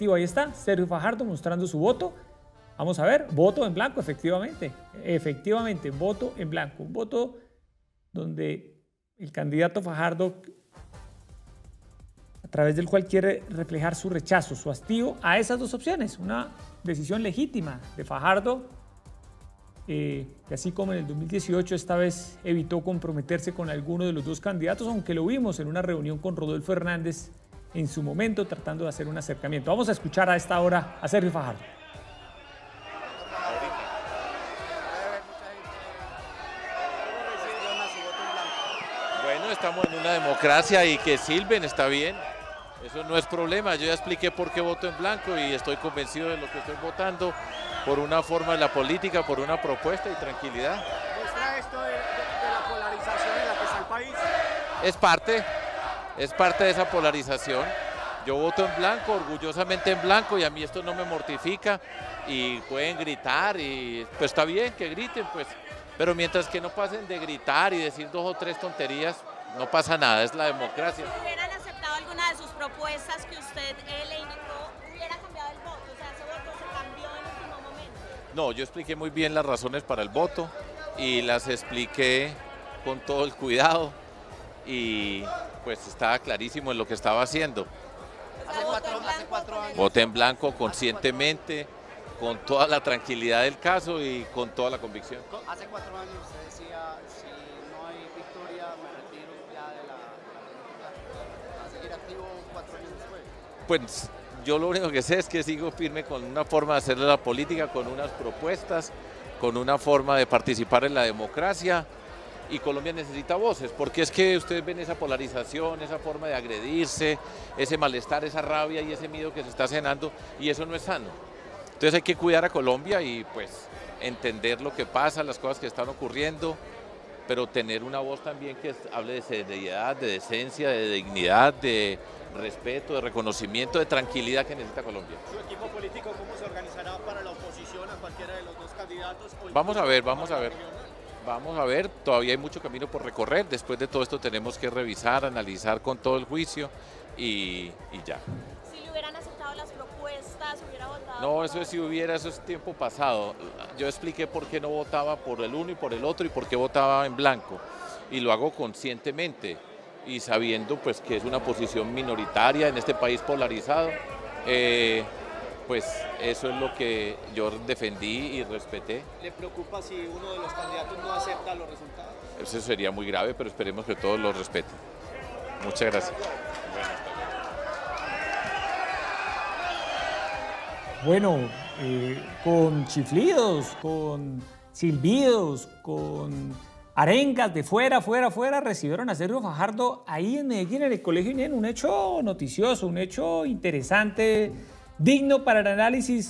Ahí está, Sergio Fajardo mostrando su voto. Vamos a ver, voto en blanco, efectivamente. Efectivamente, voto en blanco. Un voto donde el candidato Fajardo, a través del cual quiere reflejar su rechazo, su hastío a esas dos opciones. Una decisión legítima de Fajardo, eh, que así como en el 2018 esta vez evitó comprometerse con alguno de los dos candidatos, aunque lo vimos en una reunión con Rodolfo Hernández en su momento tratando de hacer un acercamiento. Vamos a escuchar a esta hora a Sergio Fajardo. Bueno, estamos en una democracia y que silben está bien. Eso no es problema. Yo ya expliqué por qué voto en blanco y estoy convencido de lo que estoy votando por una forma de la política, por una propuesta y tranquilidad. ¿Muestra esto de, de la polarización en la que está el país? Es parte, es parte de esa polarización. Yo voto en blanco, orgullosamente en blanco y a mí esto no me mortifica y pueden gritar y pues está bien que griten pues, pero mientras que no pasen de gritar y decir dos o tres tonterías, no pasa nada, es la democracia. Si hubieran aceptado alguna de sus propuestas que usted eh, le indicó, hubiera cambiado el voto, o sea, ese voto se cambió en último momento. No, yo expliqué muy bien las razones para el voto y las expliqué con todo el cuidado y pues estaba clarísimo en lo que estaba haciendo. Hace cuatro, hace cuatro años. Voté en blanco conscientemente, con toda la tranquilidad del caso y con toda la convicción. Hace cuatro años usted decía, si no hay victoria, me retiro ya de la, ¿Va a seguir activo cuatro años después? Pues yo lo único que sé es que sigo firme con una forma de hacer la política, con unas propuestas, con una forma de participar en la democracia y Colombia necesita voces, porque es que ustedes ven esa polarización, esa forma de agredirse, ese malestar, esa rabia y ese miedo que se está cenando y eso no es sano. Entonces hay que cuidar a Colombia y pues entender lo que pasa, las cosas que están ocurriendo, pero tener una voz también que hable de seriedad, de decencia, de dignidad, de respeto, de reconocimiento, de tranquilidad que necesita Colombia. ¿Su equipo político cómo se organizará para la oposición a cualquiera de los dos candidatos? Vamos a ver, vamos a ver. Vamos a ver, todavía hay mucho camino por recorrer. Después de todo esto tenemos que revisar, analizar con todo el juicio y, y ya. Si le hubieran aceptado las propuestas, hubiera votado. No, eso es si hubiera, eso es tiempo pasado. Yo expliqué por qué no votaba por el uno y por el otro y por qué votaba en blanco. Y lo hago conscientemente y sabiendo pues que es una posición minoritaria en este país polarizado. Eh, pues eso es lo que yo defendí y respeté. ¿Le preocupa si uno de los candidatos no acepta los resultados? Eso sería muy grave, pero esperemos que todos lo respeten. Muchas gracias. Bueno, eh, con chiflidos, con silbidos, con arengas de fuera, fuera, fuera, recibieron a Sergio Fajardo ahí en Medellín, en el Colegio INEN, un hecho noticioso, un hecho interesante, digno para el análisis